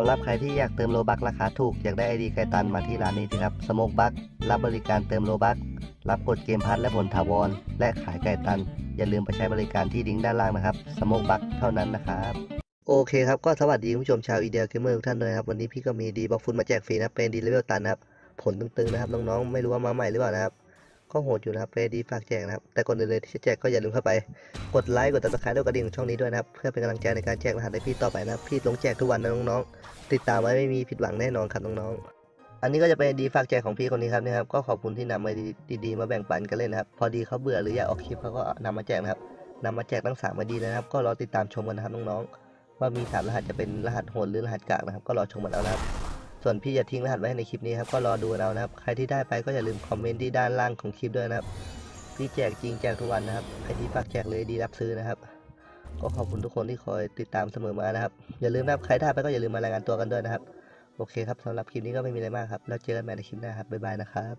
สำหรับใครที่อยากเติม Robux ราคาถูก อยากได้ไอดีไก่ตันมาที่ร้านนี้สิครับสโมกบักรับบริการเติม Robux รับกด game pass และผลถาวร และขายไก่ตัน อย่าลืมไปใช้บริการที่ลิงก์ด้านล่างนะครับสโมกบักเท่านั้นนะครับโอเคครับก็สวัสดีคุณผู้ชมชาว EDL Gamer ทุกท่านด้วยครับ วันนี้พี่ก็มีไอดี Blox Fruits มาแจกฟรีนะเป็นไอดีเลเวลตันนะครับ ผลตึงๆนะครับน้องๆไม่รู้ว่ามาใหม่หรือเปล่านะครับ ก็โหดอยู่นะครับเฟรดีฝากแจกนะครับ แต่ก่อนอื่นเลยที่จะแจกก็อย่าลืมเข้าไป กดไลค์ กดติดตามและกระดิ่งของช่องนี้ด้วยนะครับ เพื่อเป็นกำลังใจในการแจกรหัสให้พี่ต่อไปนะครับ พี่ลงแจกทุกวันนะน้องๆ ติดตามไว้ไม่มีผิดหวังแน่นอนครับน้องๆ อันนี้ก็จะเป็นดีฝากแจกของพี่คนนี้ครับนะครับ ก็ขอบคุณที่นำมาดีๆมาแบ่งปันกันเล่นะครับ พอดีเขาเบื่อหรืออยากออกคลิปเขาก็นำมาแจกนะครับนำมาแจกตั้งสามมาดีเลยนะครับ ก็รอติดตามชมกันนะครับน้องๆ ว่ามีสามรหัสจะเป็นรหัสโหดหรือรหัสกากนะครับ ก็รอชมกันเอานะครับ ส่วนพี่จะทิ้งรหัสไว้ในคลิปนี้ครับก็รอดูเอานะครับ ใครที่ได้ไปก็อย่าลืมคอมเมนต์ที่ด้านล่างของคลิปด้วยนะครับ พี่แจกจริงแจกทุกวันนะครับใครที่ฝากแจกเลยดีรับซื้อนะครับ ก็ขอบคุณทุกคนที่คอยติดตามเสมอมานะครับ อย่าลืมนะครับใครได้ไปก็อย่าลืมมารายงานตัวกันด้วยนะครับ โอเคครับสำหรับคลิปนี้ก็ไม่มีอะไรมากครับ แล้วเจอกันใหม่ในคลิปหน้าครับบ๊ายบายนะครับ